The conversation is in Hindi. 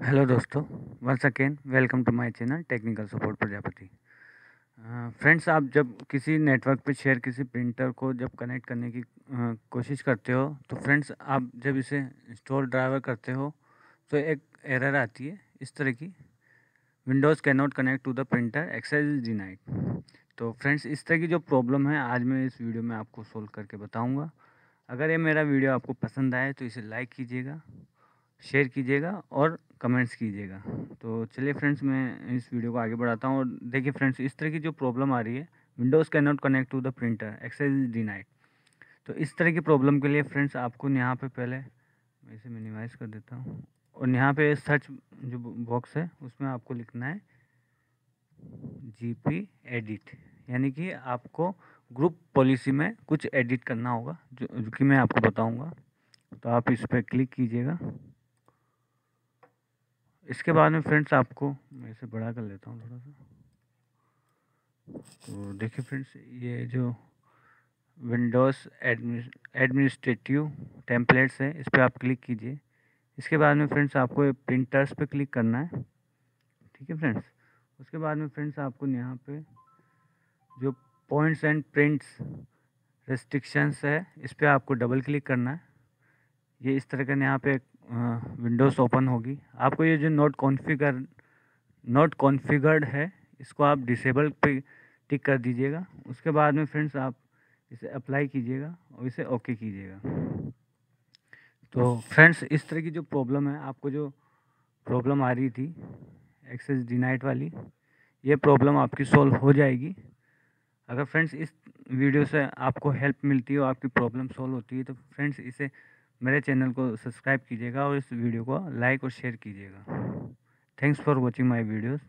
हेलो दोस्तों once again welcome to my channel technical support Prajapati friends आप जब किसी नेटवर्क पे शेयर किसी प्रिंटर को जब कनेक्ट करने की कोशिश करते हो तो फ्रेंड्स आप जब इसे इंस्टॉल ड्राइवर करते हो तो एक एरर आती है, इस तरह की। Windows can not connect to the printer access denied तो फ्रेंड्स इस तरह की जो प्रॉब्लम है, आज मैं इस वीडियो में आपको सोल्व करके बताऊँगा। अगर ये मेरा वीडियो आपको पसंद आए तो इसे लाइक कीजिएगा। शेयर कीजिएगा और कमेंट्स कीजिएगा। तो चलिए फ्रेंड्स मैं इस वीडियो को आगे बढ़ाता हूँ। और देखिए फ्रेंड्स इस तरह की जो प्रॉब्लम आ रही है Windows can not connect to the printer access denied. तो इस तरह की प्रॉब्लम के लिए फ्रेंड्स आपको यहाँ पे पहले मैं इसे मिनिमाइज़ कर देता हूँ और यहाँ पे सर्च जो बॉक्स है उसमें आपको लिखना है जी पी एडिट। यानी कि आपको ग्रुप पॉलिसी में कुछ एडिट करना होगा जो, जो कि मैं आपको बताऊँगा। तो आप इस पर क्लिक कीजिएगा। इसके बाद में फ्रेंड्स आपको मैं इसे बड़ा कर लेता हूँ थोड़ा सा। तो देखिए फ्रेंड्स ये जो विंडोज़ एडमिनिस्ट्रेटिव टेम्पलेट्स है, इस पर आप क्लिक कीजिए। इसके बाद में फ्रेंड्स आपको प्रिंटर्स पे क्लिक करना है। ठीक है फ्रेंड्स उसके बाद में फ्रेंड्स आपको यहाँ पे जो पॉइंट्स एंड प्रिंट्स रेस्ट्रिक्शंस है, इस पर आपको डबल क्लिक करना है। ये इस तरह का यहाँ पे विंडोज़ ओपन होगी। आपको ये जो नोट कॉन्फ़िगर नोट कॉन्फ़िगर्ड है, इसको आप डिसेबल पे टिक कर दीजिएगा। उसके बाद में फ्रेंड्स आप इसे अप्लाई कीजिएगा और इसे ओके कीजिएगा। तो फ्रेंड्स इस तरह की जो प्रॉब्लम है, आपको जो प्रॉब्लम आ रही थी एक्सेस डिनाइट वाली, ये प्रॉब्लम आपकी सॉल्व हो जाएगी। अगर फ्रेंड्स इस वीडियो से आपको हेल्प मिलती है और आपकी प्रॉब्लम सॉल्व होती है तो फ्रेंड्स इसे मेरे चैनल को सब्सक्राइब कीजिएगा और इस वीडियो को लाइक और शेयर कीजिएगा। Thanks for watching my videos